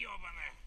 ебаная!